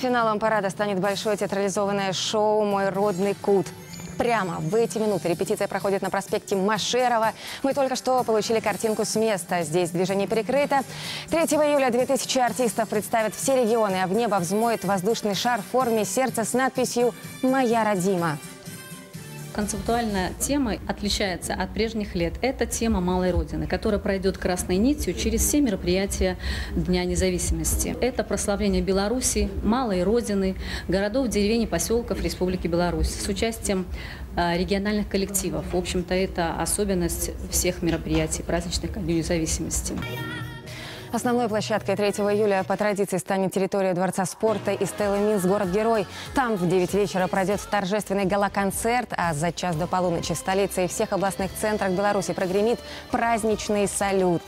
Финалом парада станет большое театрализованное шоу «Мой родный Кут». Прямо в эти минуты репетиция проходит на проспекте Машерова. Мы только что получили картинку с места. Здесь движение перекрыто. 3 июля 2000 артистов представят все регионы, а в небо взмоет воздушный шар в форме сердца с надписью «Моя родима». Концептуальная тема отличается от прежних лет. Это тема Малой Родины, которая пройдет красной нитью через все мероприятия Дня независимости. Это прославление Беларуси, Малой Родины, городов, деревень и поселков Республики Беларусь с участием а, региональных коллективов. В общем-то, это особенность всех мероприятий праздничных Дню независимости. Основной площадкой 3 июля по традиции станет территория Дворца спорта и Стеллы Минс «Город-герой». Там в 9 вечера пройдет торжественный гала-концерт, а за час до полуночи в столице и всех областных центрах Беларуси прогремит праздничный салют.